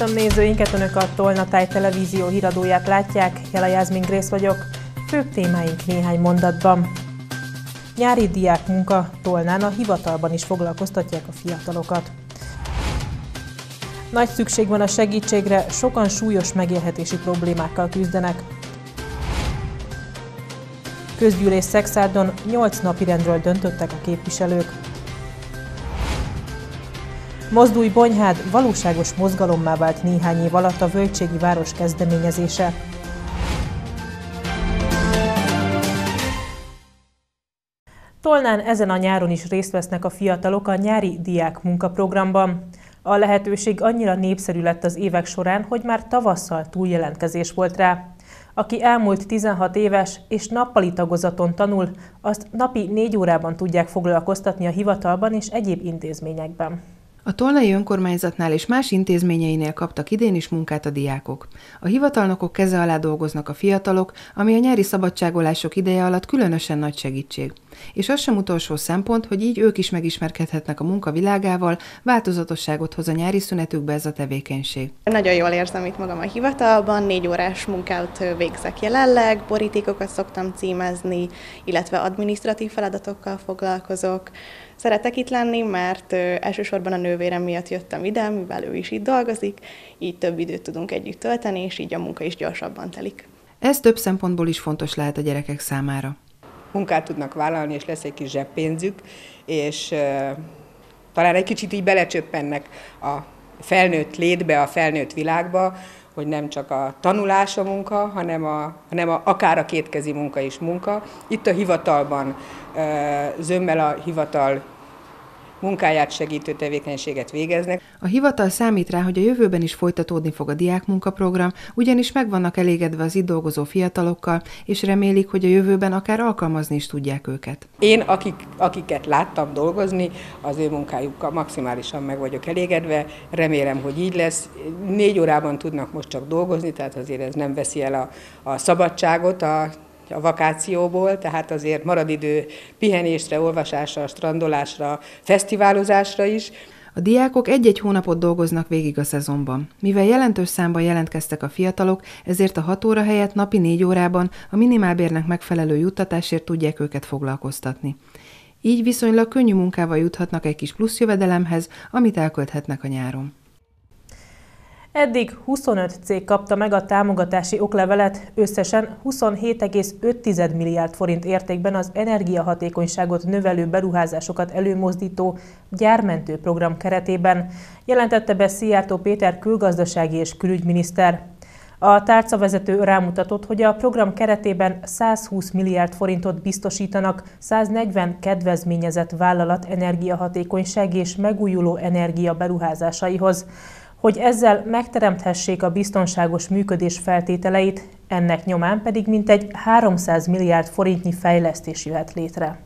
Köszöntöm nézőinket, Önök a Tolnatáj televízió híradóját látják, Jela Jászmin Grész vagyok. Főbb témáink néhány mondatban. Nyári diák munka Tolnán a hivatalban is foglalkoztatják a fiatalokat. Nagy szükség van a segítségre, sokan súlyos megélhetési problémákkal küzdenek. Közgyűlés Szexárdon 8 napi rendről döntöttek a képviselők. Mozdulj Bonyhád valóságos mozgalommá vált néhány év alatt a Völgységi Város kezdeményezése. Tolnán ezen a nyáron is részt vesznek a fiatalok a nyári diák munkaprogramban. A lehetőség annyira népszerű lett az évek során, hogy már tavasszal túljelentkezés volt rá. Aki elmúlt 16 éves és nappali tagozaton tanul, azt napi négy órában tudják foglalkoztatni a hivatalban és egyéb intézményekben. A Tolnai önkormányzatnál és más intézményeinél kaptak idén is munkát a diákok. A hivatalnokok keze alá dolgoznak a fiatalok, ami a nyári szabadságolások ideje alatt különösen nagy segítség. És az sem utolsó szempont, hogy így ők is megismerkedhetnek a munka világával, változatosságot hoz a nyári szünetükbe ez a tevékenység. Nagyon jól érzem itt magam a hivatalban, négy órás munkát végzek jelenleg, borítékokat szoktam címezni, illetve administratív feladatokkal foglalkozok. Szeretek itt lenni, mert elsősorban a nővérem miatt jöttem ide, mivel ő is itt dolgozik, így több időt tudunk együtt tölteni, és így a munka is gyorsabban telik. Ez több szempontból is fontos lehet a gyerekek számára. Munkát tudnak vállalni, és lesz egy kis zseppénzük, és uh, talán egy kicsit így belecsöppennek a felnőtt létbe, a felnőtt világba, hogy nem csak a tanulás a munka, hanem, a, hanem a, akár a kétkezi munka is munka. Itt a hivatalban zömmel a hivatal munkáját segítő tevékenységet végeznek. A hivatal számít rá, hogy a jövőben is folytatódni fog a diákmunkaprogram, ugyanis meg vannak elégedve az itt dolgozó fiatalokkal, és remélik, hogy a jövőben akár alkalmazni is tudják őket. Én, akik, akiket láttam dolgozni, az ő munkájukkal maximálisan meg vagyok elégedve, remélem, hogy így lesz. Négy órában tudnak most csak dolgozni, tehát azért ez nem veszi el a, a szabadságot a a vakációból, tehát azért marad idő pihenésre, olvasásra, strandolásra, fesztiválozásra is. A diákok egy-egy hónapot dolgoznak végig a szezonban. Mivel jelentős számban jelentkeztek a fiatalok, ezért a 6 óra helyett napi 4 órában a minimálbérnek megfelelő juttatásért tudják őket foglalkoztatni. Így viszonylag könnyű munkával juthatnak egy kis plusz jövedelemhez, amit elkölthetnek a nyáron. Eddig 25 cég kapta meg a támogatási oklevelet, összesen 27,5 milliárd forint értékben az energiahatékonyságot növelő beruházásokat előmozdító gyármentő program keretében, jelentette be Szijjártó Péter külgazdasági és külügyminiszter. A tárcavezető rámutatott, hogy a program keretében 120 milliárd forintot biztosítanak 140 kedvezményezett vállalat energiahatékonyság és megújuló energia beruházásaihoz. Hogy ezzel megteremthessék a biztonságos működés feltételeit, ennek nyomán pedig mintegy 300 milliárd forintnyi fejlesztés jöhet létre.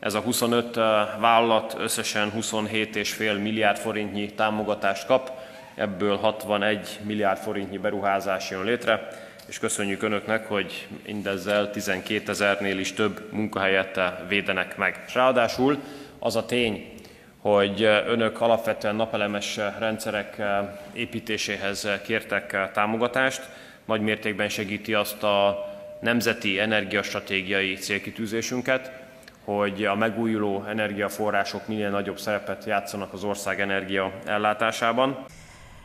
Ez a 25 eh, vállalat összesen 27,5 milliárd forintnyi támogatást kap, ebből 61 milliárd forintnyi beruházás jön létre, és köszönjük Önöknek, hogy mindezzel 12 ezernél is több munkahelyet védenek meg. Ráadásul az a tény, hogy önök alapvetően napelemes rendszerek építéséhez kértek támogatást, nagy mértékben segíti azt a nemzeti energiastratégiai célkitűzésünket, hogy a megújuló energiaforrások minél nagyobb szerepet játszanak az ország energia ellátásában.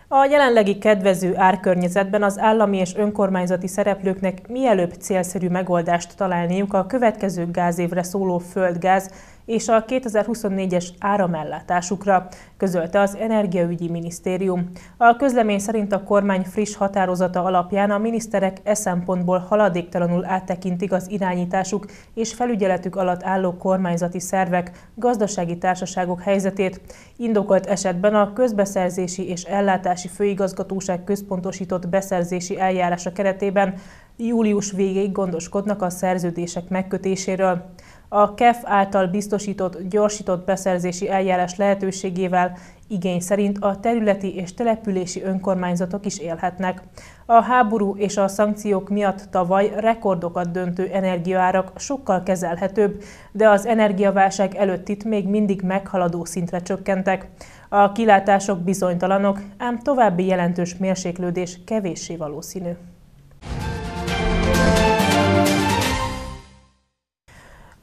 A jelenlegi kedvező árkörnyezetben az állami és önkormányzati szereplőknek mielőbb célszerű megoldást találniuk a következő gázévre szóló földgáz és a 2024-es áramellátásukra, közölte az Energiaügyi Minisztérium. A közlemény szerint a kormány friss határozata alapján a miniszterek e szempontból haladéktalanul áttekintik az irányításuk és felügyeletük alatt álló kormányzati szervek, gazdasági társaságok helyzetét. Indokolt esetben a közbeszerzési és ellátási főigazgatóság központosított beszerzési eljárása keretében július végéig gondoskodnak a szerződések megkötéséről. A KEF által biztosított gyorsított beszerzési eljárás lehetőségével Igény szerint a területi és települési önkormányzatok is élhetnek. A háború és a szankciók miatt tavaly rekordokat döntő energiaárak sokkal kezelhetőbb, de az energiaválság előtt itt még mindig meghaladó szintre csökkentek. A kilátások bizonytalanok, ám további jelentős mérséklődés kevéssé valószínű.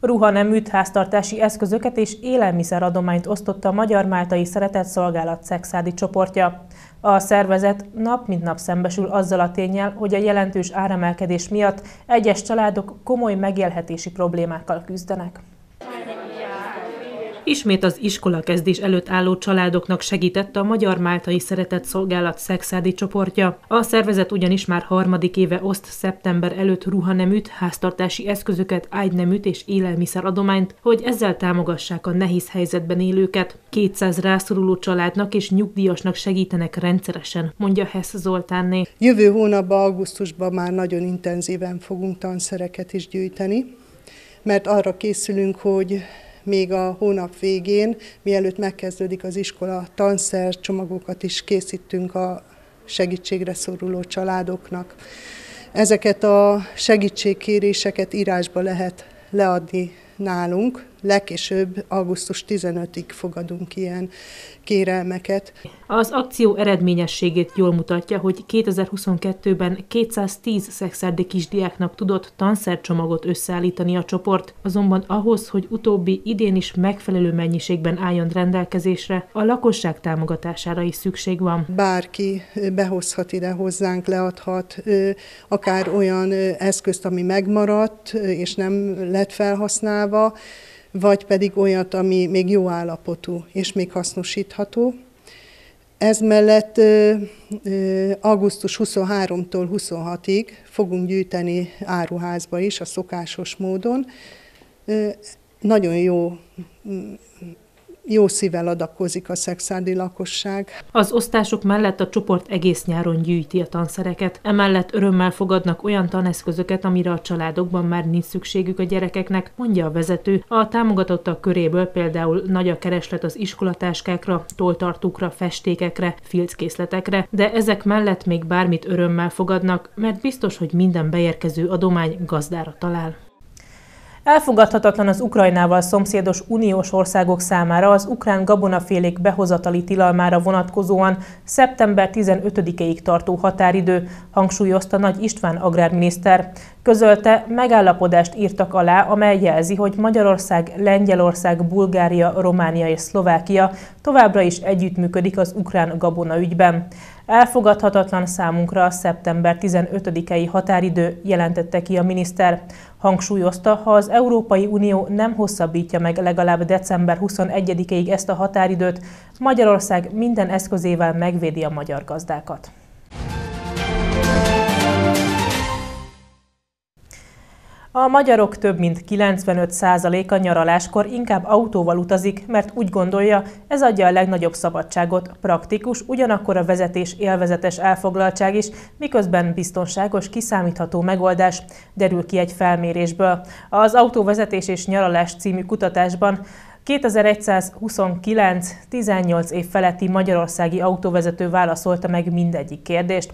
Ruhaneműt, háztartási eszközöket és élelmiszeradományt osztotta a Magyar Máltai Szeretett Szolgálat szexádi csoportja. A szervezet nap mint nap szembesül azzal a tényel, hogy a jelentős áremelkedés miatt egyes családok komoly megélhetési problémákkal küzdenek. Ismét az iskola kezdés előtt álló családoknak segítette a Magyar Máltai Szeretett Szolgálat szexádi csoportja. A szervezet ugyanis már harmadik éve oszt szeptember előtt ruhaneműt, háztartási eszközöket, ágyneműt és élelmiszeradományt, hogy ezzel támogassák a nehéz helyzetben élőket. 200 rászoruló családnak és nyugdíjasnak segítenek rendszeresen, mondja Hess Zoltánné. Jövő hónapban, augusztusban már nagyon intenzíven fogunk tanszereket is gyűjteni, mert arra készülünk, hogy még a hónap végén, mielőtt megkezdődik az iskola, tanszer csomagokat is készítünk a segítségre szoruló családoknak. Ezeket a segítségkéréseket írásba lehet leadni nálunk, legkésőbb augusztus 15-ig fogadunk ilyen kérelmeket. Az akció eredményességét jól mutatja, hogy 2022-ben 210 szexárdi kisdiáknak tudott tanszercsomagot összeállítani a csoport, azonban ahhoz, hogy utóbbi idén is megfelelő mennyiségben álljon rendelkezésre, a lakosság támogatására is szükség van. Bárki behozhat ide hozzánk, leadhat akár olyan eszközt, ami megmaradt és nem lett felhasználva, vagy pedig olyat, ami még jó állapotú és még hasznosítható. Ez mellett augusztus 23-tól 26-ig fogunk gyűjteni áruházba is a szokásos módon. Nagyon jó jó szívvel adakozik a szexádi lakosság. Az osztások mellett a csoport egész nyáron gyűjti a tanszereket. Emellett örömmel fogadnak olyan taneszközöket, amire a családokban már nincs szükségük a gyerekeknek, mondja a vezető. A támogatottak köréből például nagy a kereslet az iskolatáskákra, toltartókra, festékekre, filckészletekre, de ezek mellett még bármit örömmel fogadnak, mert biztos, hogy minden beérkező adomány gazdára talál. Elfogadhatatlan az Ukrajnával szomszédos uniós országok számára az ukrán gabonafélék behozatali tilalmára vonatkozóan szeptember 15-ig tartó határidő, hangsúlyozta Nagy István agrárminiszter. Közölte, megállapodást írtak alá, amely jelzi, hogy Magyarország, Lengyelország, Bulgária, Románia és Szlovákia továbbra is együttműködik az ukrán gabona ügyben. Elfogadhatatlan számunkra a szeptember 15-i határidő, jelentette ki a miniszter. Hangsúlyozta, ha az Európai Unió nem hosszabbítja meg legalább december 21-ig ezt a határidőt, Magyarország minden eszközével megvédi a magyar gazdákat. A magyarok több mint 95%-a nyaraláskor inkább autóval utazik, mert úgy gondolja, ez adja a legnagyobb szabadságot, praktikus, ugyanakkor a vezetés élvezetes elfoglaltság is, miközben biztonságos, kiszámítható megoldás, derül ki egy felmérésből. Az Autóvezetés és Nyaralás című kutatásban 2129 18 év feletti magyarországi autóvezető válaszolta meg mindegyik kérdést.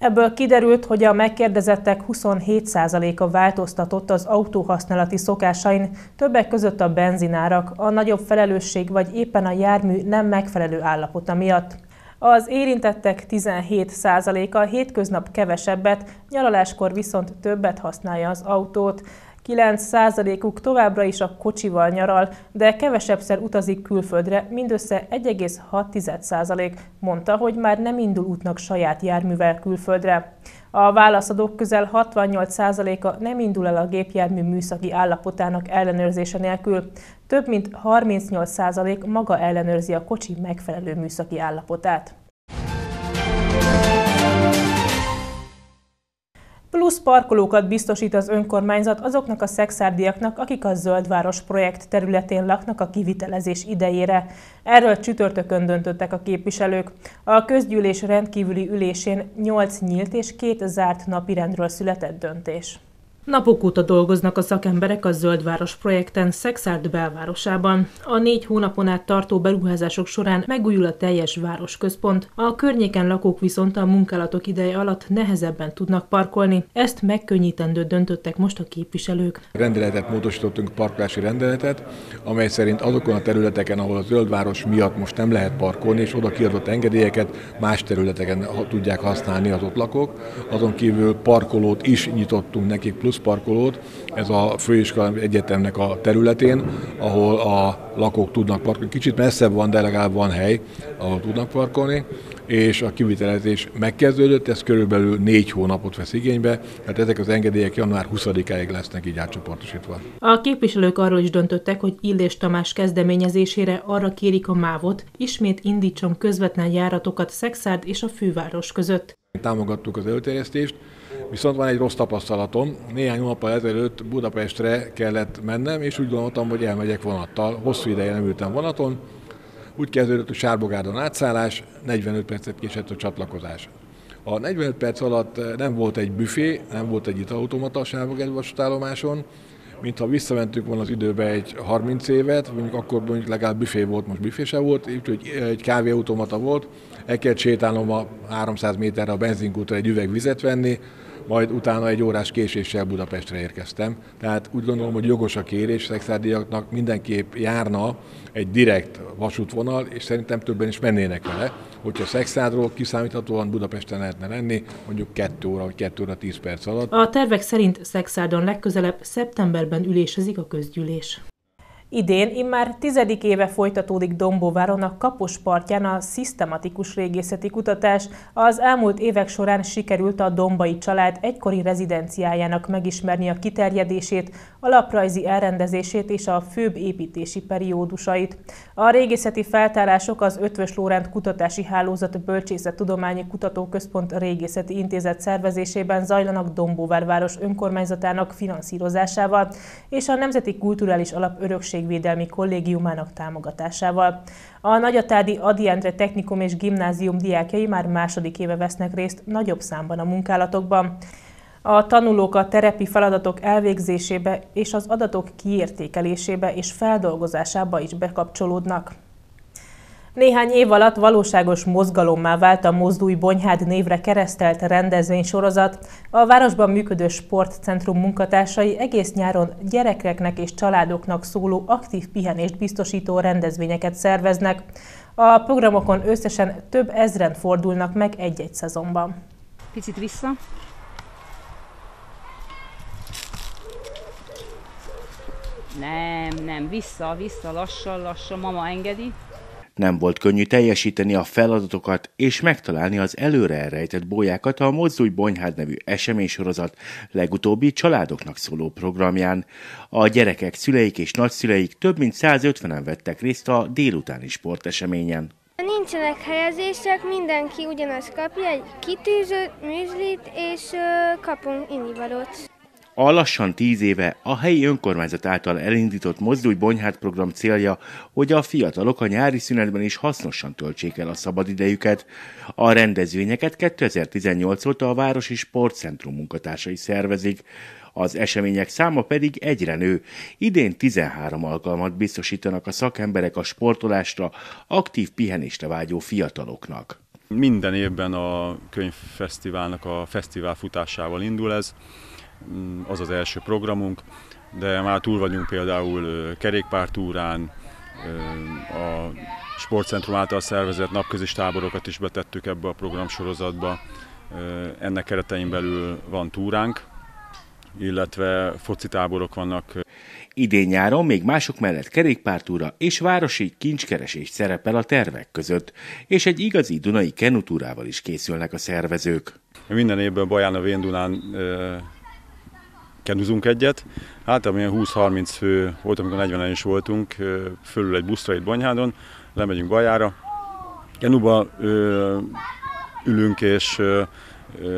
Ebből kiderült, hogy a megkérdezettek 27%-a változtatott az autóhasználati szokásain, többek között a benzinárak, a nagyobb felelősség vagy éppen a jármű nem megfelelő állapota miatt. Az érintettek 17%-a hétköznap kevesebbet, nyaraláskor viszont többet használja az autót. 9%-uk továbbra is a kocsival nyaral, de kevesebbszer utazik külföldre, mindössze 1,6% mondta, hogy már nem indul útnak saját járművel külföldre. A válaszadók közel 68%-a nem indul el a gépjármű műszaki állapotának ellenőrzése nélkül. Több mint 38% maga ellenőrzi a kocsi megfelelő műszaki állapotát. Plusz parkolókat biztosít az önkormányzat azoknak a szexárdiaknak, akik a Zöldváros projekt területén laknak a kivitelezés idejére. Erről csütörtökön döntöttek a képviselők. A közgyűlés rendkívüli ülésén 8 nyílt és két zárt napirendről született döntés. Napok óta dolgoznak a szakemberek a Zöldváros projekten Szexárd belvárosában. A négy hónapon át tartó beruházások során megújul a teljes városközpont, a környéken lakók viszont a munkálatok ideje alatt nehezebben tudnak parkolni. Ezt megkönnyítendő döntöttek most a képviselők. Rendeletet módosítottunk, parkolási rendeletet, amely szerint azokon a területeken, ahol a Zöldváros miatt most nem lehet parkolni, és oda kiadott engedélyeket más területeken tudják használni az ott lakók. Azon kívül parkolót is nyitottunk nekik, plusz parkolót, ez a főiskola egyetemnek a területén, ahol a lakók tudnak parkolni. Kicsit messzebb van, de legalább van hely, ahol tudnak parkolni, és a kivitelezés megkezdődött, ez körülbelül négy hónapot vesz igénybe, tehát ezek az engedélyek január 20-áig lesznek így átcsoportosítva. A képviselők arról is döntöttek, hogy Illés Tamás kezdeményezésére arra kérik a mávot, ismét indítson közvetlen járatokat Szexárd és a főváros között. Támogattuk az előterjesztést, Viszont van egy rossz tapasztalatom. Néhány hónappal ezelőtt Budapestre kellett mennem, és úgy gondoltam, hogy elmegyek vonattal. Hosszú ideje nem ültem vonaton. Úgy kezdődött a Sárbogárdon átszállás, 45 percet késett a csatlakozás. A 45 perc alatt nem volt egy büfé, nem volt egy italautomata a Sárbogárdon vasútállomáson, mintha visszamentünk volna az időbe egy 30 évet, mondjuk akkor mondjuk legalább büfé volt, most büfé se volt, úgyhogy egy kávéautomata volt, el kellett sétálnom a 300 méterre a benzinkútra egy üveg vizet venni, majd utána egy órás késéssel Budapestre érkeztem. Tehát úgy gondolom, hogy jogos a kérés, szexárdiaknak mindenképp járna egy direkt vasútvonal, és szerintem többen is mennének vele, hogyha Szexádról kiszámíthatóan Budapesten lehetne lenni, mondjuk 2 óra vagy 2 óra 10 perc alatt. A tervek szerint Szexádon legközelebb szeptemberben ülésezik a közgyűlés. Idén immár tizedik éve folytatódik Dombóváron a Kapos partján a szisztematikus régészeti kutatás. Az elmúlt évek során sikerült a Dombai család egykori rezidenciájának megismerni a kiterjedését, alaprajzi elrendezését és a főbb építési periódusait. A régészeti feltárások az Ötvös Lórend Kutatási Hálózat Bölcsészettudományi Kutatóközpont Régészeti Intézet szervezésében zajlanak Dombóvár város önkormányzatának finanszírozásával és a Nemzeti Kulturális Alap Örökség Egészségvédelmi Kollégiumának támogatásával. A Nagyatádi Adi Endre Technikum és Gimnázium diákjai már második éve vesznek részt nagyobb számban a munkálatokban. A tanulók a terepi feladatok elvégzésébe és az adatok kiértékelésébe és feldolgozásába is bekapcsolódnak. Néhány év alatt valóságos mozgalommá vált a Mozdúj Bonyhád névre keresztelt rendezvénysorozat. A városban működő sportcentrum munkatársai egész nyáron gyerekeknek és családoknak szóló aktív pihenést biztosító rendezvényeket szerveznek. A programokon összesen több ezren fordulnak meg egy-egy szezonban. Picit vissza. Nem, nem, vissza, vissza, lassan, lassan, mama engedi. Nem volt könnyű teljesíteni a feladatokat és megtalálni az előre elrejtett bolyákat a Mozdulj Bonyhád nevű eseménysorozat legutóbbi családoknak szóló programján. A gyerekek, szüleik és nagyszüleik több mint 150-en vettek részt a délutáni sporteseményen. Nincsenek helyezések, mindenki ugyanazt kapja, egy kitűzőt, műzlit, és kapunk innivalót. A lassan tíz éve a helyi önkormányzat által elindított Mozdulj Bonyhát program célja, hogy a fiatalok a nyári szünetben is hasznosan töltsék el a szabadidejüket. A rendezvényeket 2018 óta a Városi Sportcentrum munkatársai szervezik. Az események száma pedig egyre nő. Idén 13 alkalmat biztosítanak a szakemberek a sportolásra, aktív pihenésre vágyó fiataloknak. Minden évben a könyvfesztiválnak a fesztivál futásával indul ez az az első programunk, de már túl vagyunk például kerékpártúrán, a sportcentrum által szervezett napközis táborokat is betettük ebbe a programsorozatba. Ennek keretein belül van túránk, illetve foci táborok vannak. Idén nyáron még mások mellett kerékpártúra és városi kincskeresés szerepel a tervek között, és egy igazi Dunai kenutúrával is készülnek a szervezők. Minden évben Baján a Véndunán kenuzunk egyet. Hát amilyen 20-30 fő volt, amikor 40 is voltunk, fölül egy buszra itt Bonyhádon, lemegyünk Bajára. Kenuba ülünk, és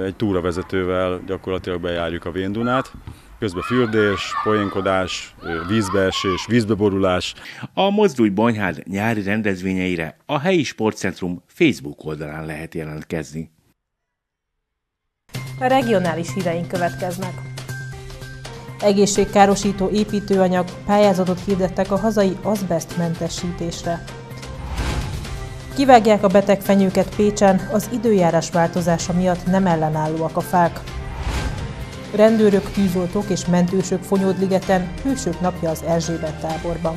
egy túravezetővel gyakorlatilag bejárjuk a Véndunát. Közben fürdés, poénkodás, vízbeesés, vízbeborulás. A Mozdulj Bonyhád nyári rendezvényeire a helyi sportcentrum Facebook oldalán lehet jelentkezni. A regionális híreink következnek. Egészségkárosító építőanyag pályázatot hirdettek a hazai azbestmentesítésre. Kivágják a beteg fenyőket Pécsen, az időjárás változása miatt nem ellenállóak a fák. Rendőrök, tűzoltók és mentősök Fonyódligeten, hősök napja az Erzsébet táborban.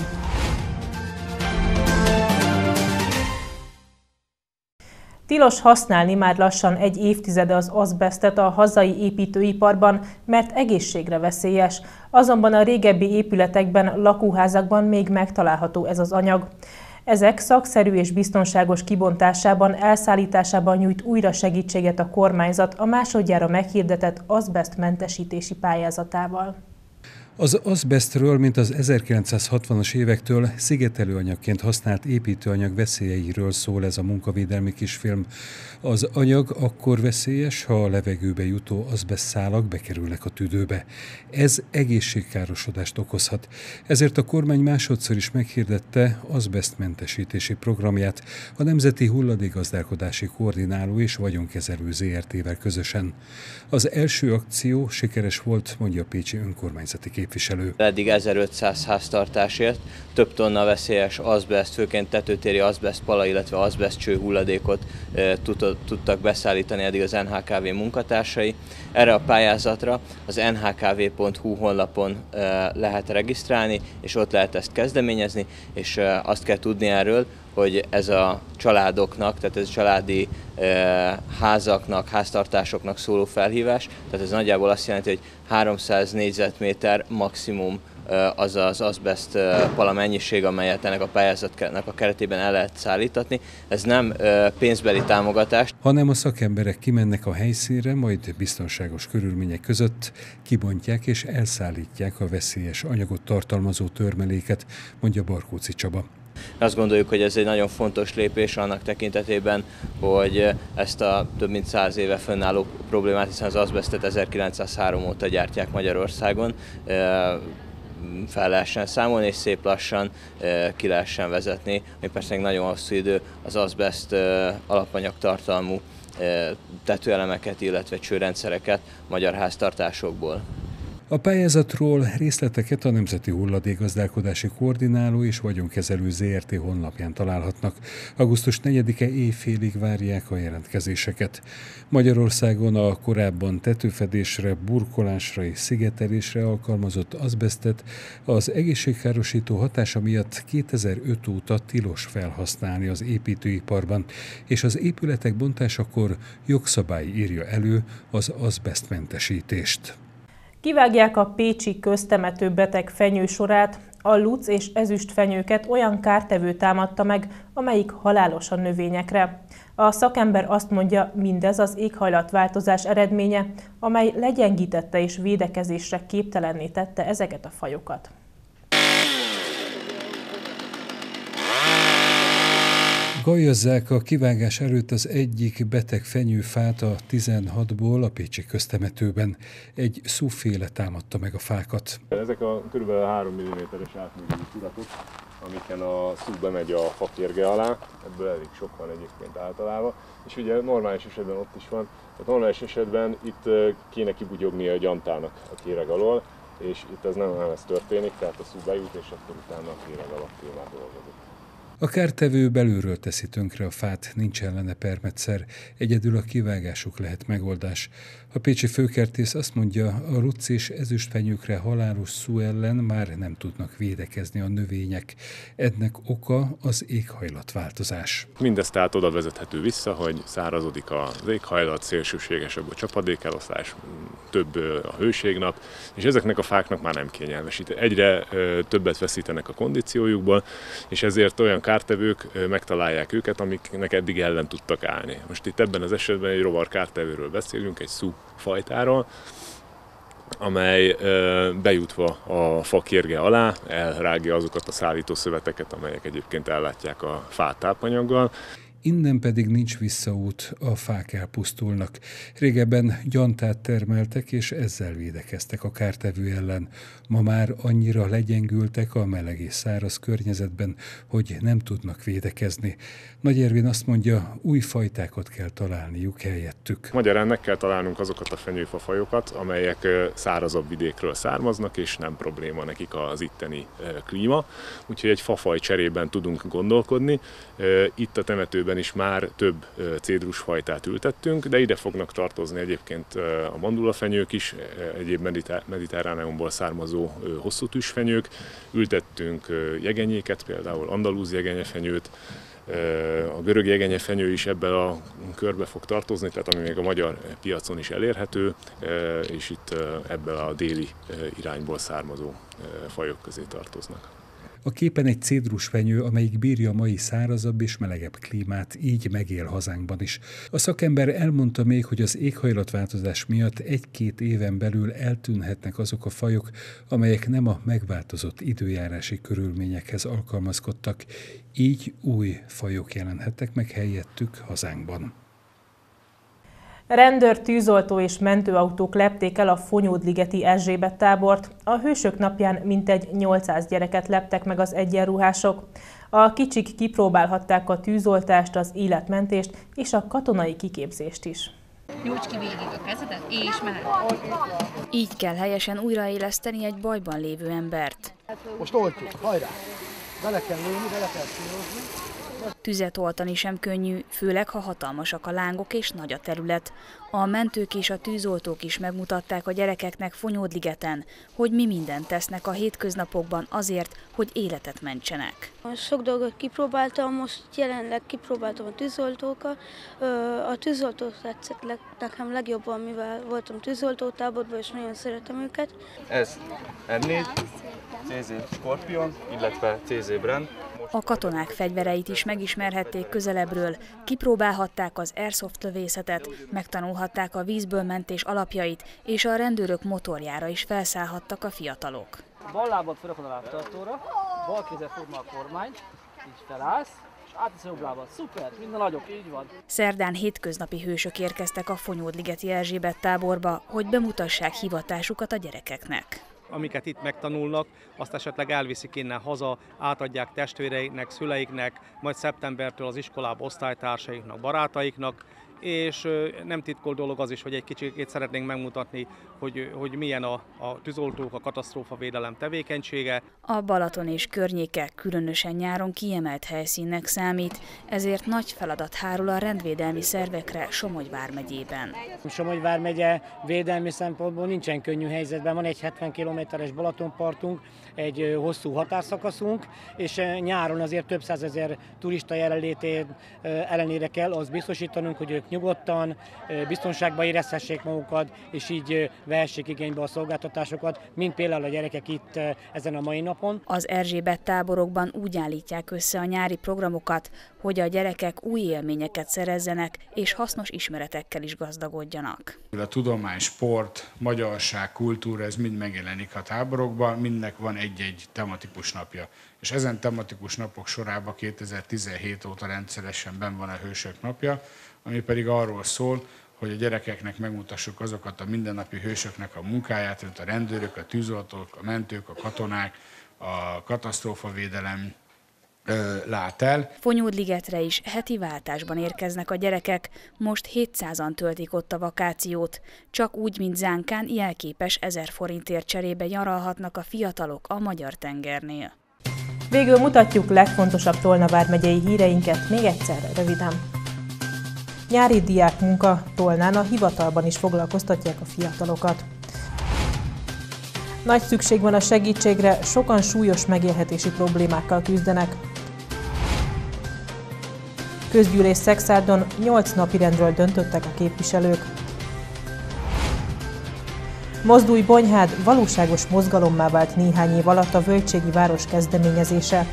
Tilos használni már lassan egy évtizede az azbestet a hazai építőiparban, mert egészségre veszélyes. Azonban a régebbi épületekben, lakóházakban még megtalálható ez az anyag. Ezek szakszerű és biztonságos kibontásában, elszállításában nyújt újra segítséget a kormányzat a másodjára meghirdetett azbestmentesítési pályázatával. Az azbestről, mint az 1960-as évektől szigetelőanyagként használt építőanyag veszélyeiről szól ez a munkavédelmi kisfilm. Az anyag akkor veszélyes, ha a levegőbe jutó azbestszálak bekerülnek a tüdőbe. Ez egészségkárosodást okozhat. Ezért a kormány másodszor is meghirdette azbestmentesítési programját a Nemzeti Hulladékgazdálkodási Koordináló és Vagyonkezelő ZRT-vel közösen. Az első akció sikeres volt, mondja a Pécsi önkormányzati képviselő képviselő. Eddig 1500 háztartásért több tonna veszélyes azbest, főként tetőtéri azbest pala, illetve azbest cső hulladékot tudtak beszállítani eddig az NHKV munkatársai. Erre a pályázatra az nhkv.hu honlapon lehet regisztrálni, és ott lehet ezt kezdeményezni, és azt kell tudni erről, hogy ez a családoknak, tehát ez a családi házaknak, háztartásoknak szóló felhívás, tehát ez nagyjából azt jelenti, hogy 300 négyzetméter maximum az az azbest pala mennyiség, amelyet ennek a pályázatnak a keretében el lehet szállítani. Ez nem pénzbeli támogatás. Hanem a szakemberek kimennek a helyszínre, majd biztonságos körülmények között kibontják és elszállítják a veszélyes anyagot tartalmazó törmeléket, mondja Barkóci Csaba. Azt gondoljuk, hogy ez egy nagyon fontos lépés annak tekintetében, hogy ezt a több mint száz éve fönnálló problémát, hiszen az azbestet 1903 óta gyártják Magyarországon, fel lehessen számolni, és szép lassan ki lehessen vezetni, ami persze nagyon hosszú idő, az azbest alapanyag tartalmú tetőelemeket, illetve csőrendszereket magyar háztartásokból. A pályázatról részleteket a Nemzeti Hulladékgazdálkodási Koordináló és Vagyonkezelő ZRT honlapján találhatnak. Augusztus 4-e éjfélig várják a jelentkezéseket. Magyarországon a korábban tetőfedésre, burkolásra és szigetelésre alkalmazott azbestet az egészségkárosító hatása miatt 2005 óta tilos felhasználni az építőiparban, és az épületek bontásakor jogszabály írja elő az azbestmentesítést. Kivágják a pécsi köztemető beteg fenyő sorát, a luc és ezüst fenyőket olyan kártevő támadta meg, amelyik halálos a növényekre. A szakember azt mondja, mindez az éghajlatváltozás eredménye, amely legyengítette és védekezésre képtelenné tette ezeket a fajokat. Gajazzák a kivágás előtt az egyik beteg fenyőfát a 16-ból a Pécsi köztemetőben. Egy szúféle támadta meg a fákat. Ezek a kb. 3 mm-es átmérőjű amiken a szú bemegy a fakérge alá, ebből elég sok van egyébként általában, és ugye normális esetben ott is van, tehát normális esetben itt kéne kibugyogni a gyantának a kéreg alól, és itt ez nem, nem ez történik, tehát a szú bejut, és akkor utána a kéreg alatt már dolgozik. A kártevő belülről teszi tönkre a fát, nincs ellene permetszer, egyedül a kivágásuk lehet megoldás. A pécsi főkertész azt mondja, a ruc és ezüstfenyőkre halálos szú ellen már nem tudnak védekezni a növények. Ennek oka az éghajlatváltozás. Mindez tehát oda vezethető vissza, hogy szárazodik az éghajlat, szélsőségesebb a csapadékeloszlás, több a hőségnap, és ezeknek a fáknak már nem kényelmes. Itt egyre többet veszítenek a kondíciójukból, és ezért olyan kártevők megtalálják őket, amiknek eddig ellen tudtak állni. Most itt ebben az esetben egy rovar kártevőről beszélünk, egy szú fajtáról, amely bejutva a fa kérge alá elrágja azokat a szállító szöveteket, amelyek egyébként ellátják a fát tápanyaggal. Innen pedig nincs visszaút, a fák elpusztulnak. Régebben gyantát termeltek, és ezzel védekeztek a kártevő ellen. Ma már annyira legyengültek a meleg és száraz környezetben, hogy nem tudnak védekezni. Nagy Ervin azt mondja, új fajtákat kell találniuk helyettük. Magyarán meg kell találnunk azokat a fenyőfafajokat, amelyek szárazabb vidékről származnak, és nem probléma nekik az itteni klíma. Úgyhogy egy fafaj cserében tudunk gondolkodni. Itt a temetőben is már több cédrusfajtát ültettünk, de ide fognak tartozni egyébként a mandulafenyők is, egyéb mediterráneumból származó hosszú tűzfenyők. Ültettünk jegenyéket, például andalúz jegenyefenyőt, a görög jegenyefenyő is ebben a körbe fog tartozni, tehát ami még a magyar piacon is elérhető, és itt ebből a déli irányból származó fajok közé tartoznak. A képen egy cédrusfenyő, amelyik bírja a mai szárazabb és melegebb klímát, így megél hazánkban is. A szakember elmondta még, hogy az éghajlatváltozás miatt egy-két éven belül eltűnhetnek azok a fajok, amelyek nem a megváltozott időjárási körülményekhez alkalmazkodtak, így új fajok jelenhettek meg helyettük hazánkban. Rendőr, tűzoltó és mentőautók lepték el a Fonyódligeti Erzsébet tábort. A Hősök napján mintegy 800 gyereket leptek meg az egyenruhások. A kicsik kipróbálhatták a tűzoltást, az életmentést és a katonai kiképzést is. Nyújts ki végig a kezedet, és mehet. Így kell helyesen újraéleszteni egy bajban lévő embert. Most oltjuk, hajrá! Bele kell lőni, bele kell szírozni. Tüzet oltani sem könnyű, főleg ha hatalmasak a lángok és nagy a terület. A mentők és a tűzoltók is megmutatták a gyerekeknek Fonyódligeten, hogy mi mindent tesznek a hétköznapokban azért, hogy életet mentsenek. Sok dolgot kipróbáltam, most jelenleg kipróbáltam a tűzoltókat. A tűzoltók tetszett nekem legjobban, mivel voltam tűzoltótáborban, és nagyon szeretem őket. Ez M4, CZ Scorpion, illetve CZ Brand. A katonák fegyvereit is megismerhették közelebbről, kipróbálhatták az airsoft lövészetet, megtanulhatták a vízből mentés alapjait, és a rendőrök motorjára is felszállhattak a fiatalok. Bal lábad felrakod a lábtartóra, bal kézzel fogd a kormányt, így felállsz, jobb lábad. Szuper, minden nagyobb, így van. Szerdán hétköznapi hősök érkeztek a Fonyódligeti Erzsébet táborba, hogy bemutassák hivatásukat a gyerekeknek amiket itt megtanulnak, azt esetleg elviszik innen haza, átadják testvéreiknek, szüleiknek, majd szeptembertől az iskolába osztálytársaiknak, barátaiknak, és nem titkol dolog az is, hogy egy kicsit szeretnénk megmutatni, hogy, hogy milyen a, a tűzoltók, a katasztrófavédelem tevékenysége. A Balaton és környéke különösen nyáron kiemelt helyszínnek számít, ezért nagy feladat hárul a rendvédelmi szervekre Somogy vármegyében. Somogy vármegye védelmi szempontból nincsen könnyű helyzetben, van egy 70 kilométeres Balatonpartunk, egy hosszú határszakaszunk, és nyáron azért több százezer turista jelenlétét ellenére kell az biztosítanunk, hogy ők nyugodtan, biztonságban érezhessék magukat, és így vehessék igénybe a szolgáltatásokat, mint például a gyerekek itt ezen a mai napon. Az Erzsébet táborokban úgy állítják össze a nyári programokat, hogy a gyerekek új élményeket szerezzenek, és hasznos ismeretekkel is gazdagodjanak. A tudomány, sport, magyarság, kultúra, ez mind megjelenik a táborokban, mindnek van egy-egy tematikus napja. És ezen tematikus napok sorában 2017 óta rendszeresen ben van a Hősök napja, ami pedig arról szól, hogy a gyerekeknek megmutassuk azokat a mindennapi hősöknek a munkáját, mint a rendőrök, a tűzoltók, a mentők, a katonák, a katasztrófavédelem, lát el. Fonyódligetre is heti váltásban érkeznek a gyerekek, most 700-an töltik ott a vakációt. Csak úgy, mint Zánkán, jelképes 1000 forintért cserébe nyaralhatnak a fiatalok a Magyar tengernél. Végül mutatjuk legfontosabb Tolna vármegyei híreinket még egyszer röviden. Nyári diák munka Tolnán a hivatalban is foglalkoztatják a fiatalokat. Nagy szükség van a segítségre, sokan súlyos megélhetési problémákkal küzdenek. Közgyűlés Szexárdon 8 napi rendről döntöttek a képviselők. Mozdulj Bonyhád valóságos mozgalommá vált néhány év alatt a Völgységi Város kezdeményezése.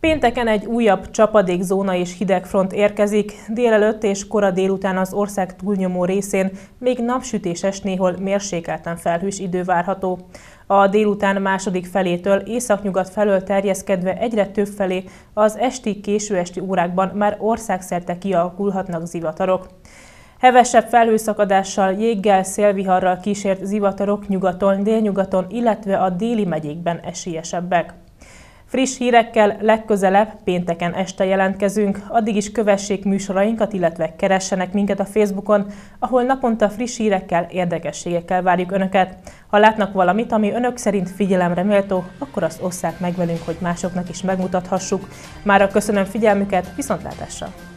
Pénteken egy újabb csapadékzóna és hidegfront érkezik, délelőtt és kora délután az ország túlnyomó részén még napsütéses, néhol mérsékelten felhős idő várható. A délután második felétől északnyugat felől terjeszkedve egyre több felé az esti, késő esti órákban már országszerte kialakulhatnak zivatarok. Hevesebb felhőszakadással, jéggel, szélviharral kísért zivatarok nyugaton, délnyugaton, illetve a déli megyékben esélyesebbek. Friss hírekkel legközelebb pénteken este jelentkezünk, addig is kövessék műsorainkat, illetve keressenek minket a Facebookon, ahol naponta friss hírekkel, érdekességekkel várjuk Önöket. Ha látnak valamit, ami Önök szerint figyelemre méltó, akkor azt osszák meg velünk, hogy másoknak is megmutathassuk. Mára köszönöm figyelmüket, viszontlátásra!